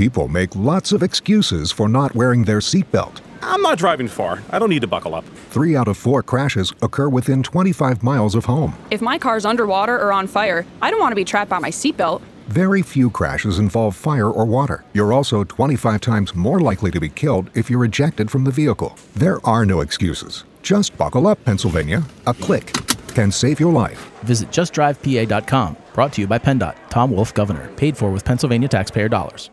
people make lots of excuses for not wearing their seatbelt. I'm not driving far. I don't need to buckle up. Three out of four crashes occur within 25 miles of home. If my car's underwater or on fire, I don't want to be trapped by my seatbelt. Very few crashes involve fire or water. You're also 25 times more likely to be killed if you're ejected from the vehicle. There are no excuses. Just buckle up, Pennsylvania. A click can save your life. Visit justdrivepa.com. Brought to you by PennDOT. Tom Wolf, Governor. Paid for with Pennsylvania taxpayer dollars.